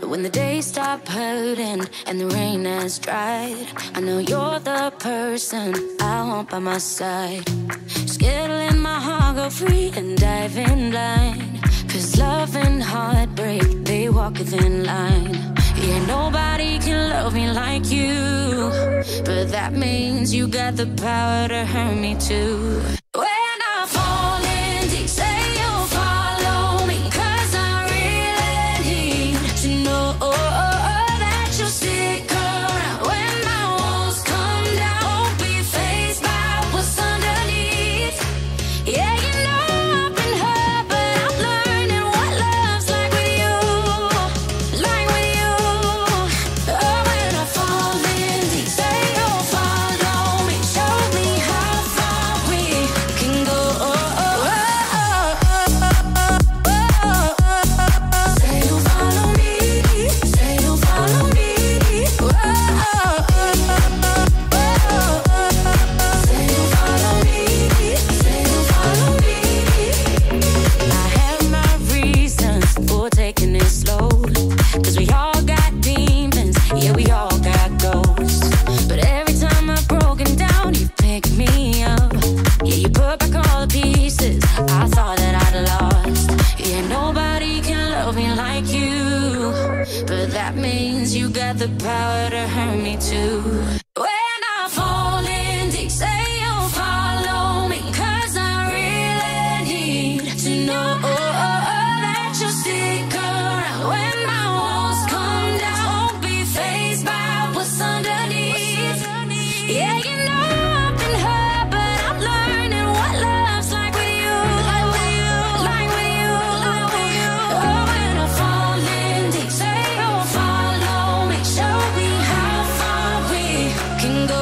But when the days stop hurting and the rain has dried, I know you're the person I want by my side. Skittling my heart go free and dive in blind. Cause love and heartbreak, they walk within line. Yeah, nobody can love me like you. But that means you got the power to hurt me too. That means you got the power to hurt me too. can go